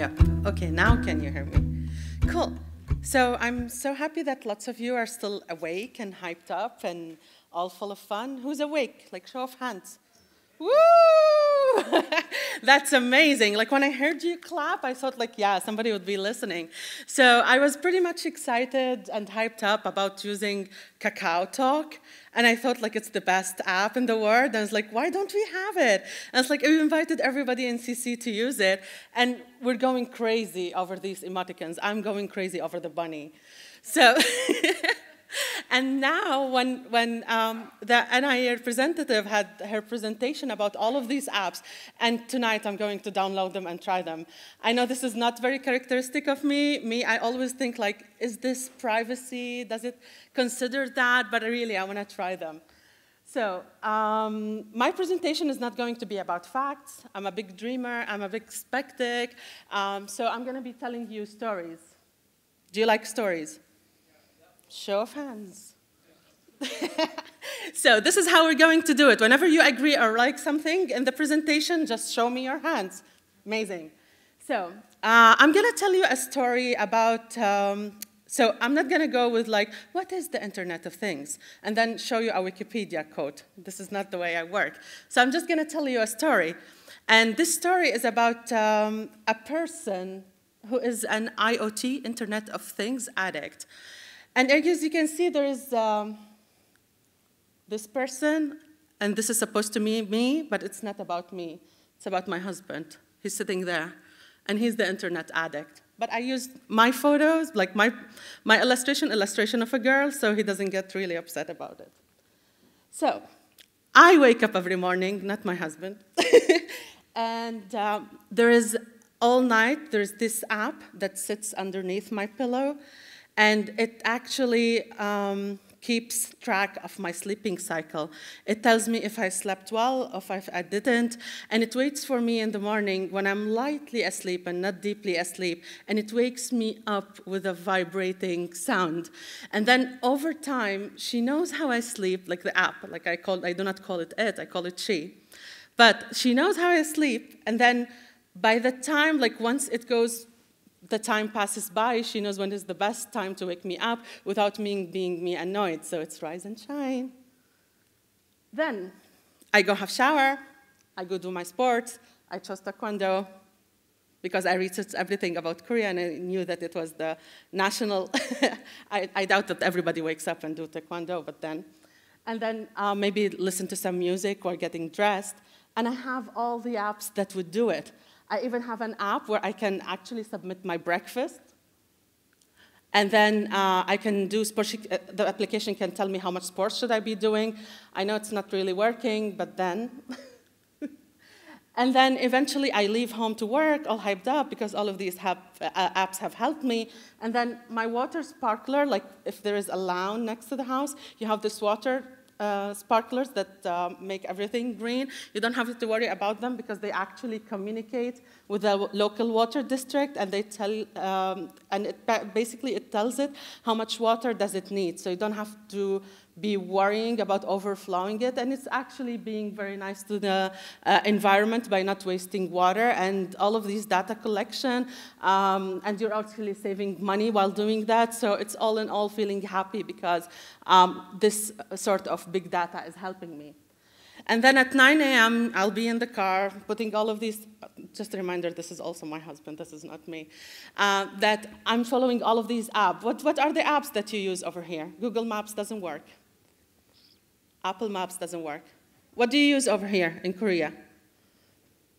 Yep. Okay, now can you hear me? Cool. So I'm so happy that lots of you are still awake and hyped up and all full of fun. Who's awake? Like, show of hands. Woo! That's amazing. Like when I heard you clap, I thought like, yeah, somebody would be listening. So I was pretty much excited and hyped up about using Kakao Talk. And I thought like it's the best app in the world. And I was like, why don't we have it? And it's like we invited everybody in CC to use it. And we're going crazy over these emoticons. I'm going crazy over the bunny. So And now, when, when um, the NIA representative had her presentation about all of these apps, and tonight I'm going to download them and try them. I know this is not very characteristic of me. Me, I always think like, is this privacy? Does it consider that? But really, I want to try them. So um, my presentation is not going to be about facts. I'm a big dreamer. I'm a big skeptic. Um, so I'm going to be telling you stories. Do you like stories? Show of hands. so this is how we're going to do it. Whenever you agree or like something in the presentation, just show me your hands. Amazing. So uh, I'm going to tell you a story about, um, so I'm not going to go with like, what is the Internet of Things? And then show you a Wikipedia quote. This is not the way I work. So I'm just going to tell you a story. And this story is about um, a person who is an IoT, Internet of Things addict. And as you can see, there is um, this person, and this is supposed to be me, but it's not about me. It's about my husband. He's sitting there, and he's the internet addict. But I used my photos, like my, my illustration, illustration of a girl, so he doesn't get really upset about it. So I wake up every morning, not my husband, and um, there is all night, there's this app that sits underneath my pillow, and it actually um, keeps track of my sleeping cycle. It tells me if I slept well or if I didn't, and it waits for me in the morning when I'm lightly asleep and not deeply asleep, and it wakes me up with a vibrating sound. And then over time, she knows how I sleep, like the app, like I call, I do not call it it, I call it she. But she knows how I sleep, and then by the time, like once it goes the time passes by, she knows when is the best time to wake me up without me being me annoyed. So it's rise and shine. Then I go have shower, I go do my sports, I chose Taekwondo because I researched everything about Korea and I knew that it was the national, I, I, doubt that everybody wakes up and do Taekwondo, but then, and then uh, maybe listen to some music or getting dressed, and I have all the apps that would do it. I even have an app where I can actually submit my breakfast. And then uh, I can do sports, uh, the application can tell me how much sports should I be doing. I know it's not really working, but then. and then eventually I leave home to work, all hyped up because all of these have, uh, apps have helped me. And then my water sparkler, like if there is a lawn next to the house, you have this water uh, sparklers that uh, make everything green. You don't have to worry about them because they actually communicate with the local water district and they tell, um, and it basically it tells it how much water does it need. So you don't have to be worrying about overflowing it, and it's actually being very nice to the uh, environment by not wasting water and all of these data collection, um, and you're actually saving money while doing that. So it's all in all feeling happy because um, this sort of big data is helping me. And then at 9 a.m., I'll be in the car putting all of these, just a reminder, this is also my husband, this is not me, uh, that I'm following all of these apps. What, what are the apps that you use over here? Google Maps doesn't work. Apple Maps doesn't work. What do you use over here in Korea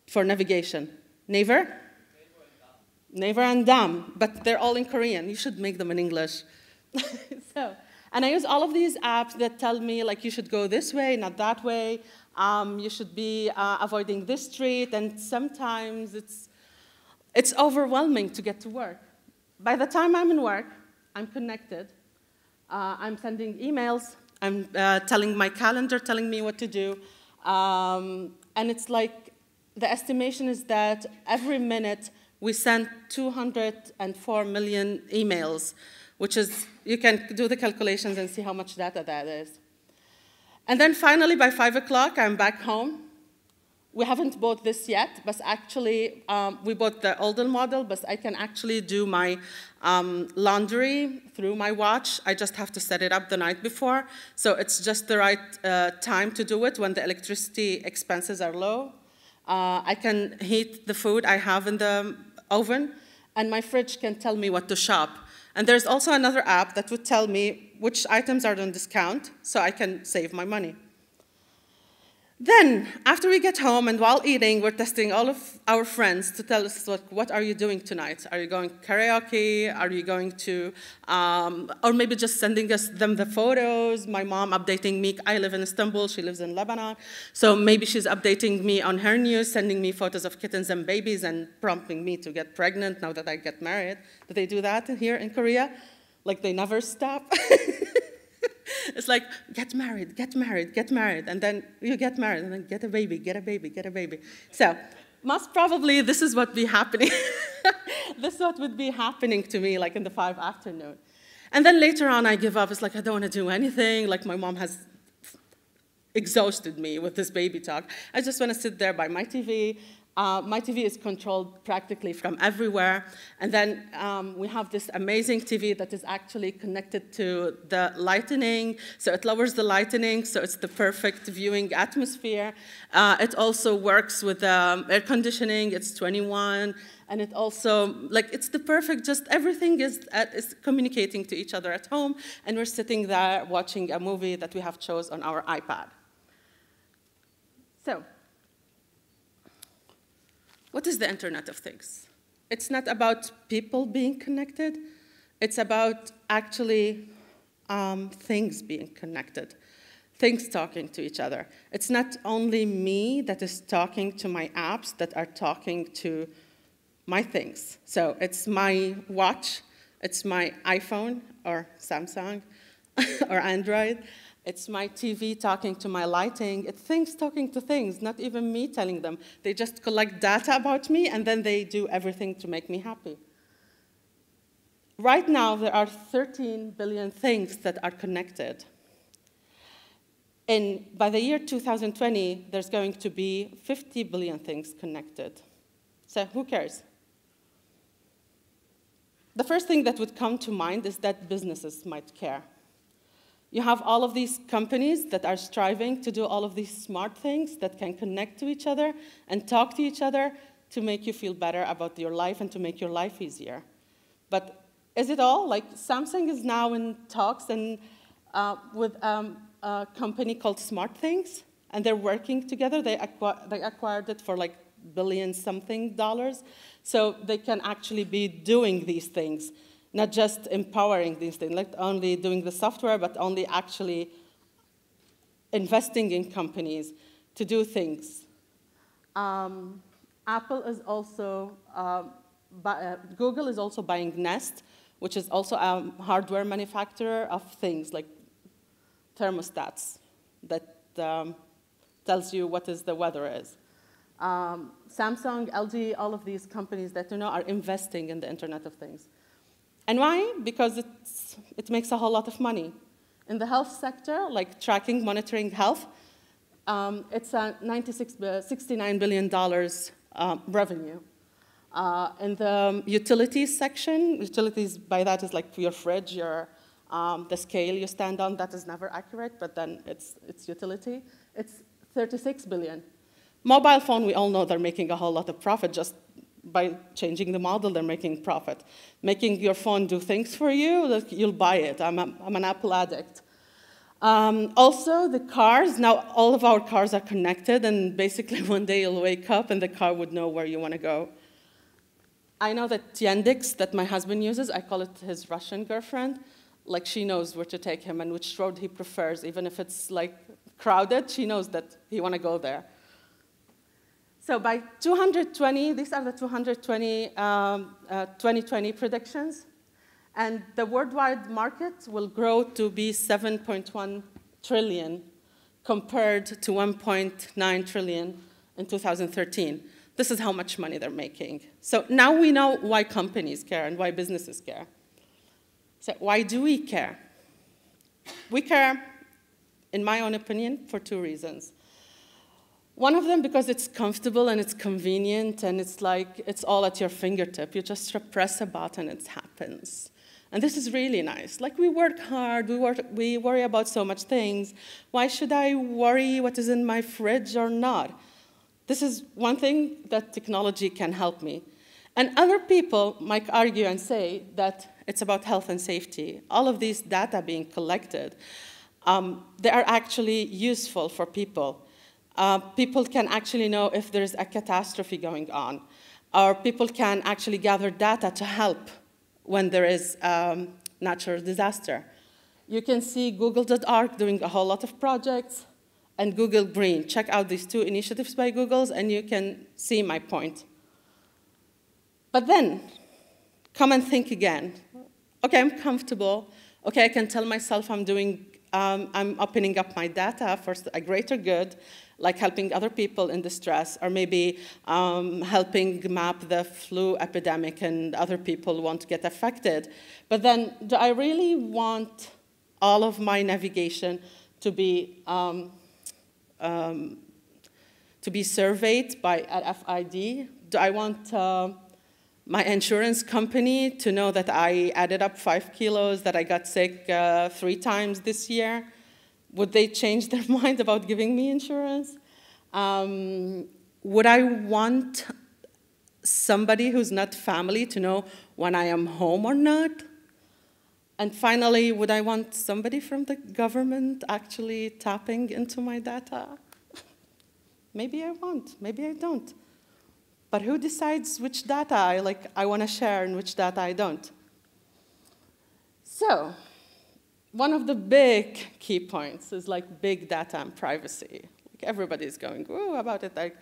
for navigation? Naver? Naver and Daum, but they're all in Korean. You should make them in English. so, and I use all of these apps that tell me like you should go this way, not that way. Um, you should be uh, avoiding this street, and sometimes it's it's overwhelming to get to work. By the time I'm in work, I'm connected. Uh, I'm sending emails. I'm uh, telling my calendar, telling me what to do. Um, and it's like the estimation is that every minute we send 204 million emails, which is, you can do the calculations and see how much data that is. And then finally, by 5 o'clock, I'm back home. We haven't bought this yet, but actually um, we bought the older model, but I can actually do my um, laundry through my watch. I just have to set it up the night before. So it's just the right uh, time to do it when the electricity expenses are low. Uh, I can heat the food I have in the oven, and my fridge can tell me what to shop. And there's also another app that would tell me which items are on discount so I can save my money. Then, after we get home and while eating, we're testing all of our friends to tell us what, are you doing tonight? Are you going karaoke? Are you going to, um, or maybe just sending us them the photos? My mom updating me. I live in Istanbul. She lives in Lebanon. So maybe she's updating me on her news, sending me photos of kittens and babies and prompting me to get pregnant now that I get married. Do they do that here in Korea? Like they never stop? it's like, get married, get married, get married, and then you get married, and then get a baby, get a baby, get a baby. So, most probably this is what be happening. this is what would be happening to me, like in the five afternoon. And then later on, I give up. It's like, I don't want to do anything. Like, my mom has exhausted me with this baby talk. I just want to sit there by my TV, uh, my TV is controlled practically from everywhere. And then um, we have this amazing TV that is actually connected to the lightning. So it lowers the lightning, so it's the perfect viewing atmosphere. Uh, it also works with um, air conditioning, it's 21. And it also, like, it's the perfect, just everything is, uh, is communicating to each other at home. And we're sitting there watching a movie that we have chose on our iPad. So, what is the Internet of Things? It's not about people being connected. It's about actually um, things being connected, things talking to each other. It's not only me that is talking to my apps that are talking to my things. So it's my watch, it's my iPhone or Samsung or Android, it's my TV talking to my lighting. It's things talking to things, not even me telling them. They just collect data about me and then they do everything to make me happy. Right now, there are 13 billion things that are connected. And by the year 2020, there's going to be 50 billion things connected. So who cares? The first thing that would come to mind is that businesses might care. You have all of these companies that are striving to do all of these smart things that can connect to each other and talk to each other to make you feel better about your life and to make your life easier. But is it all? Like Samsung is now in talks and uh, with um, a company called SmartThings, and they're working together. They, acqu they acquired it for like billion something dollars, so they can actually be doing these things not just empowering these things, not only doing the software, but only actually investing in companies to do things. Um, Apple is also, uh, uh, Google is also buying Nest, which is also a hardware manufacturer of things like thermostats that um, tells you what is the weather is. Um, Samsung, LG, all of these companies that you know are investing in the Internet of Things. And why? Because it makes a whole lot of money. In the health sector, like tracking, monitoring health, um, it's a 96, uh, $69 billion um, revenue. Uh, in the utilities section, utilities by that is like your fridge, your, um, the scale you stand on, that is never accurate, but then it's, it's utility. It's 36 billion. Mobile phone, we all know they're making a whole lot of profit just by changing the model, they're making profit. Making your phone do things for you, you'll buy it. I'm, a, I'm an Apple addict. Um, also, the cars, now all of our cars are connected, and basically one day you'll wake up and the car would know where you want to go. I know that Yandex, that my husband uses, I call it his Russian girlfriend, like she knows where to take him and which road he prefers. Even if it's like crowded, she knows that he want to go there. So by 220, these are the 220 um, uh, 2020 predictions. And the worldwide market will grow to be 7.1 trillion compared to 1.9 trillion in 2013. This is how much money they're making. So now we know why companies care and why businesses care. So why do we care? We care, in my own opinion, for two reasons. One of them because it's comfortable and it's convenient and it's like it's all at your fingertip. You just press a button, it happens. And this is really nice. Like we work hard, we, work, we worry about so much things. Why should I worry what is in my fridge or not? This is one thing that technology can help me. And other people might argue and say that it's about health and safety. All of these data being collected, um, they are actually useful for people. Uh, people can actually know if there's a catastrophe going on, or people can actually gather data to help when there is um, natural disaster. You can see Google.org doing a whole lot of projects, and Google Green. Check out these two initiatives by Google's, and you can see my point. But then, come and think again. Okay, I'm comfortable. Okay, I can tell myself I'm doing, um, I'm opening up my data for a greater good, like helping other people in distress, or maybe um, helping map the flu epidemic and other people won't get affected. But then, do I really want all of my navigation to be um, um, to be surveyed by RFID? Do I want uh, my insurance company to know that I added up five kilos, that I got sick uh, three times this year? Would they change their mind about giving me insurance? Um, would I want somebody who's not family to know when I am home or not? And finally, would I want somebody from the government actually tapping into my data? maybe I want, maybe I don't. But who decides which data I, like, I want to share and which data I don't? So, one of the big key points is like big data and privacy. Like everybody's going, "Ooh, about it." Like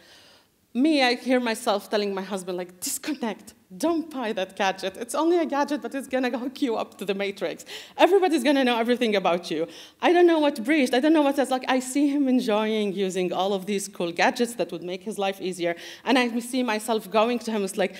me, I hear myself telling my husband, like, disconnect. Don't buy that gadget. It's only a gadget, but it's gonna hook you up to the matrix. Everybody's gonna know everything about you. I don't know what breached. I don't know what that's like. I see him enjoying using all of these cool gadgets that would make his life easier. And I see myself going to him, it's like,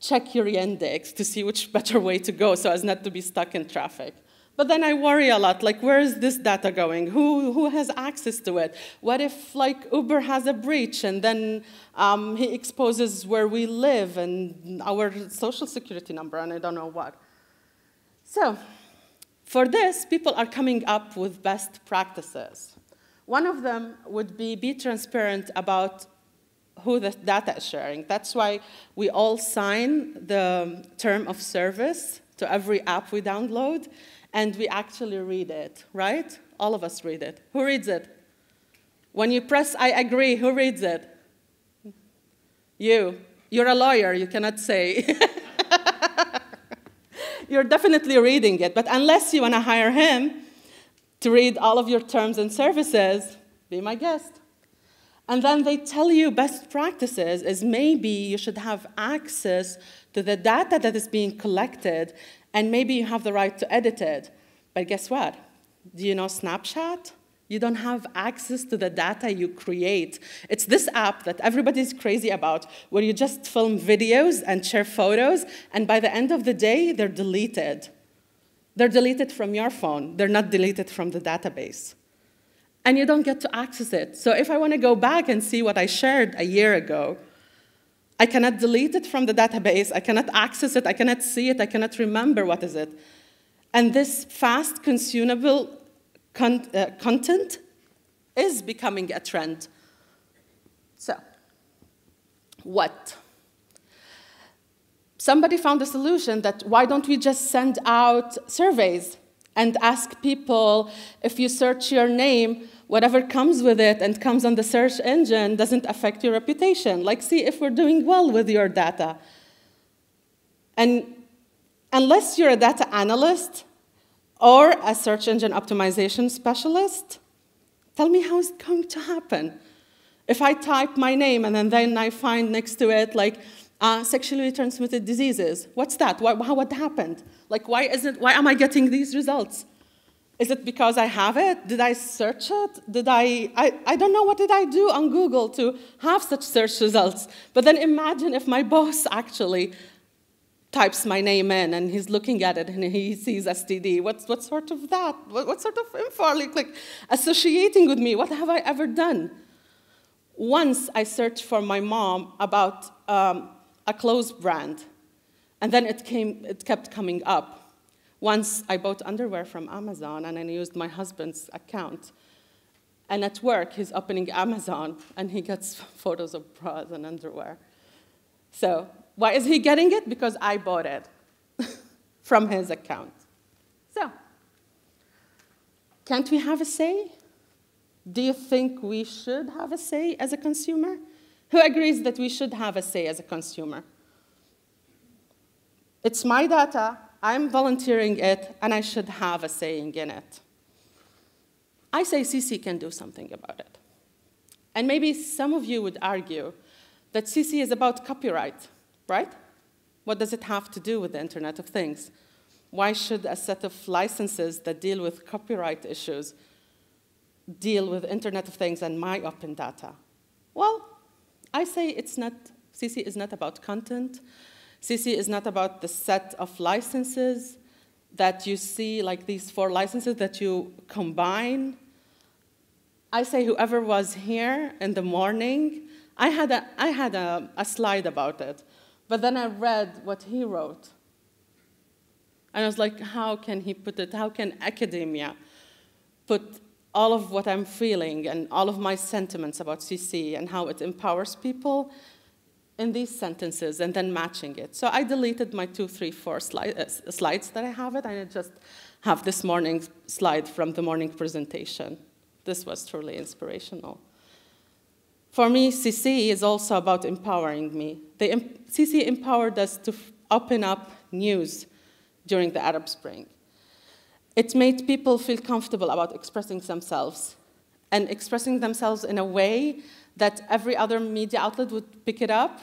check your Yandex to see which better way to go so as not to be stuck in traffic. But then I worry a lot, like where is this data going? Who, who has access to it? What if like Uber has a breach and then um, he exposes where we live and our social security number and I don't know what. So for this, people are coming up with best practices. One of them would be be transparent about who the data is sharing. That's why we all sign the term of service to every app we download and we actually read it, right? All of us read it. Who reads it? When you press I agree, who reads it? You. You're a lawyer, you cannot say. You're definitely reading it, but unless you want to hire him to read all of your terms and services, be my guest. And then they tell you best practices is maybe you should have access to the data that is being collected and maybe you have the right to edit it. But guess what? Do you know Snapchat? You don't have access to the data you create. It's this app that everybody's crazy about, where you just film videos and share photos, and by the end of the day, they're deleted. They're deleted from your phone, they're not deleted from the database. And you don't get to access it. So if I want to go back and see what I shared a year ago, I cannot delete it from the database. I cannot access it. I cannot see it. I cannot remember what is it. And this fast consumable con uh, content is becoming a trend. So, what? Somebody found a solution that why don't we just send out surveys and ask people if you search your name, whatever comes with it and comes on the search engine doesn't affect your reputation. Like, see if we're doing well with your data. And unless you're a data analyst or a search engine optimization specialist, tell me how it's going to happen. If I type my name and then, I find next to it like uh, sexually transmitted diseases, what's that? Why, what happened? Like, why, isn't, why am I getting these results? Is it because I have it? Did I search it? Did I, I, I don't know what did I do on Google to have such search results. But then imagine if my boss actually types my name in and he's looking at it and he sees STD. What's, what sort of that? What, what sort of info like associating with me? What have I ever done? Once I searched for my mom about um, a clothes brand, and then it, came, it kept coming up. Once I bought underwear from Amazon and I used my husband's account. And at work, he's opening Amazon and he gets photos of bras and underwear. So, why is he getting it? Because I bought it from his account. So, can't we have a say? Do you think we should have a say as a consumer? Who agrees that we should have a say as a consumer? It's my data, I'm volunteering it, and I should have a saying in it. I say CC can do something about it. And maybe some of you would argue that CC is about copyright, right? What does it have to do with the Internet of Things? Why should a set of licenses that deal with copyright issues deal with Internet of Things and my open data? Well, I say it's not, CC is not about content. CC is not about the set of licenses that you see, like these four licenses that you combine. I say whoever was here in the morning, I had a, I had a, a slide about it, but then I read what he wrote. And I was like, how can he put it? How can academia put all of what I'm feeling and all of my sentiments about CC and how it empowers people in these sentences and then matching it. So I deleted my two, three, four slide, uh, slides that I have it, and I just have this morning slide from the morning presentation. This was truly inspirational. For me, CC is also about empowering me. The, CC empowered us to open up news during the Arab Spring. It made people feel comfortable about expressing themselves and expressing themselves in a way that every other media outlet would pick it up.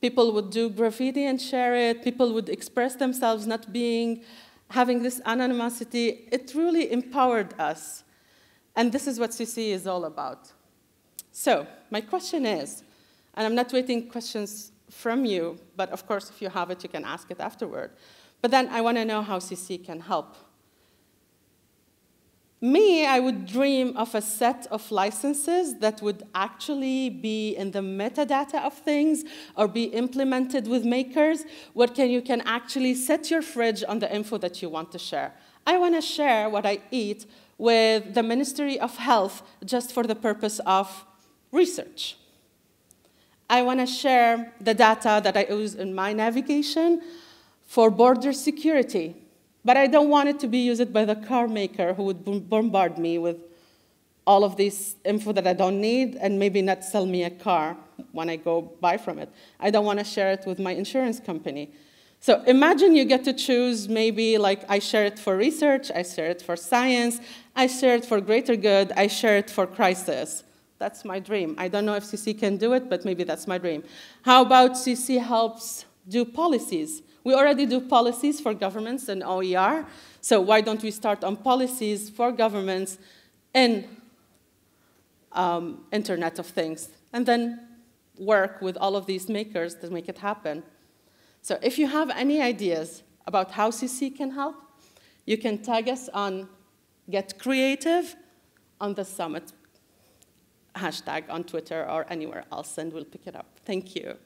People would do graffiti and share it. People would express themselves not being, having this anonymity. It really empowered us. And this is what CC is all about. So my question is, and I'm not waiting questions from you, but of course, if you have it, you can ask it afterward. But then I want to know how CC can help me, I would dream of a set of licenses that would actually be in the metadata of things or be implemented with makers, where can, you can actually set your fridge on the info that you want to share. I want to share what I eat with the Ministry of Health just for the purpose of research. I want to share the data that I use in my navigation for border security but I don't want it to be used by the car maker who would bombard me with all of this info that I don't need and maybe not sell me a car when I go buy from it. I don't want to share it with my insurance company. So imagine you get to choose maybe like I share it for research, I share it for science, I share it for greater good, I share it for crisis. That's my dream. I don't know if CC can do it, but maybe that's my dream. How about CC helps do policies? We already do policies for governments and OER, so why don't we start on policies for governments in um, Internet of Things, and then work with all of these makers to make it happen. So if you have any ideas about how CC can help, you can tag us on Get Creative on the Summit hashtag on Twitter or anywhere else, and we'll pick it up. Thank you.